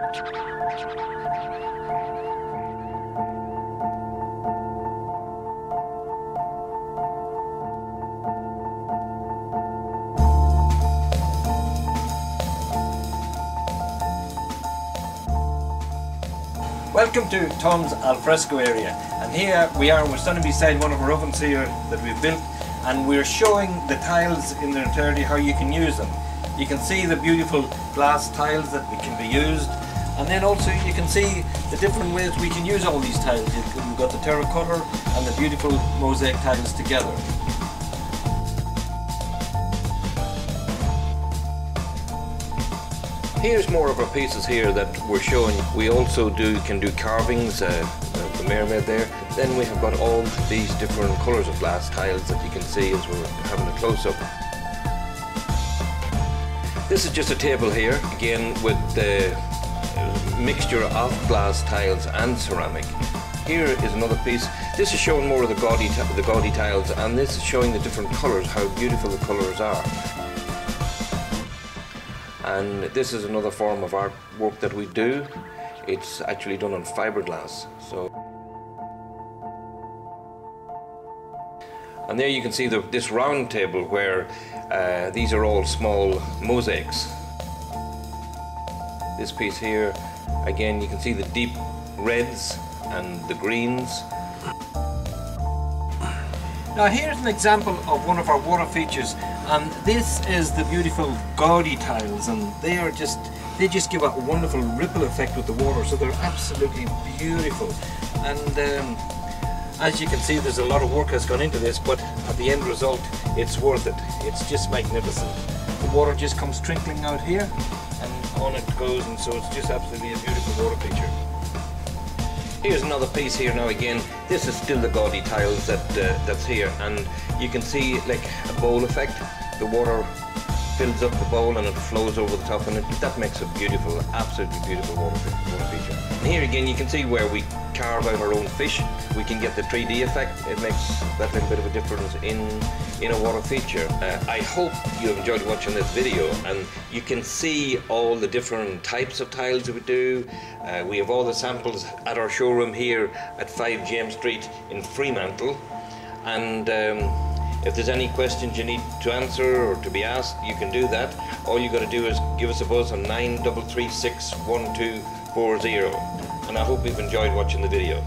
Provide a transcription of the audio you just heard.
Welcome to Tom's Alfresco area and here we are, we're standing beside one of our ovens here that we've built and we're showing the tiles in their entirety how you can use them. You can see the beautiful glass tiles that can be used and then also you can see the different ways we can use all these tiles. We've got the terracotta and the beautiful mosaic tiles together. Here's more of our pieces here that we're showing. We also do can do carvings, uh, the, mermaid there. Then we have got all these different colours of glass tiles that you can see as we're having a close-up. This is just a table here, again with the mixture of glass tiles and ceramic. Here is another piece. This is showing more of the gaudy, the gaudy tiles and this is showing the different colours, how beautiful the colours are and this is another form of artwork that we do. It's actually done on fiberglass. So, and there you can see the, this round table where uh, these are all small mosaics. This piece here, again, you can see the deep reds and the greens. Now here's an example of one of our water features and this is the beautiful gaudy tiles and they are just they just give a wonderful ripple effect with the water so they're absolutely beautiful. And um, as you can see there's a lot of work has gone into this but at the end result it's worth it. It's just magnificent. The water just comes trickling out here and on it goes and so it's just absolutely a beautiful water feature Here's another piece here now again. This is still the gaudy tiles that uh, that's here and you can see like a bowl effect. The water fills up the bowl and it flows over the top and it, that makes a beautiful, absolutely beautiful water, water feature. And here again you can see where we carve out our own fish. We can get the 3D effect. It makes that little bit of a difference in in a water feature. Uh, I hope you have enjoyed watching this video and you can see all the different types of tiles we do. Uh, we have all the samples at our showroom here at 5 James Street in Fremantle and um, if there's any questions you need to answer or to be asked, you can do that. All you've got to do is give us a buzz on 9336 1240 and I hope you've enjoyed watching the video.